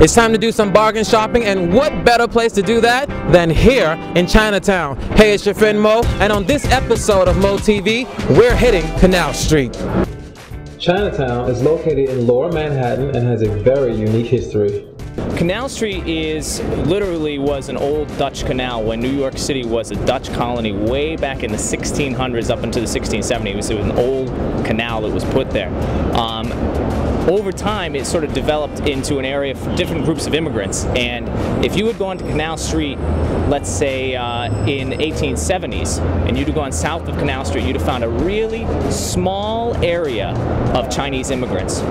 It's time to do some bargain shopping, and what better place to do that than here in Chinatown? Hey, it's your friend Moe, and on this episode of Moe TV, we're hitting Canal Street. Chinatown is located in lower Manhattan and has a very unique history. Canal Street is literally was an old Dutch canal when New York City was a Dutch colony way back in the 1600s up into the 1670s. It was an old canal that was put there. Um, over time, it sort of developed into an area for different groups of immigrants. And if you had gone to Canal Street, let's say uh, in 1870s, and you'd have gone south of Canal Street, you'd have found a really small area of Chinese immigrants.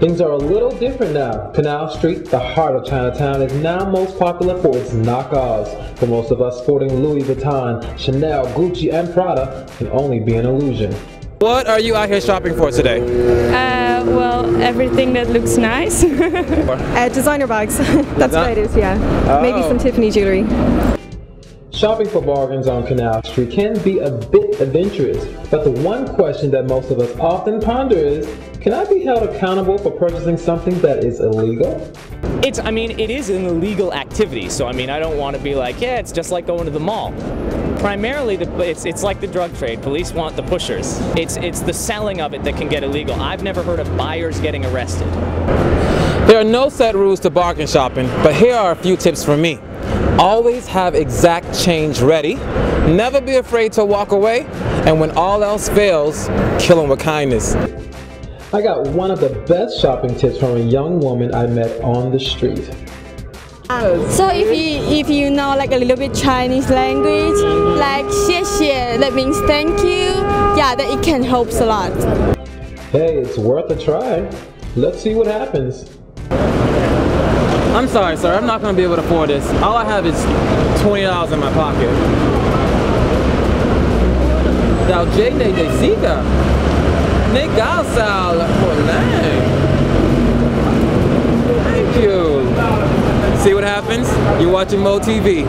Things are a little different now. Canal Street, the heart of Chinatown, is now most popular for its knockoffs. For most of us, sporting Louis Vuitton, Chanel, Gucci, and Prada can only be an illusion. What are you out here shopping for today? Uh, well, everything that looks nice. uh, designer bags. That's what it is, yeah. Oh. Maybe some Tiffany jewelry. Shopping for bargains on Canal Street can be a bit adventurous, but the one question that most of us often ponder is, can I be held accountable for purchasing something that is illegal? It's, I mean, it is an illegal activity, so I mean, I don't want to be like, yeah, it's just like going to the mall. Primarily, the, it's, it's like the drug trade. Police want the pushers. It's, it's the selling of it that can get illegal. I've never heard of buyers getting arrested. There are no set rules to bargain shopping, but here are a few tips from me. Always have exact change ready. Never be afraid to walk away. And when all else fails, kill them with kindness. I got one of the best shopping tips from a young woman I met on the street. So if you if you know like a little bit Chinese language, like 谢谢, that means thank you. Yeah, that it can help a lot. Hey, it's worth a try. Let's see what happens. I'm sorry, sir. I'm not going to be able to afford this. All I have is $20 in my pocket. Dal jeito de siga. Legal, Sal. Thank you. See what happens? You're watching Moe TV.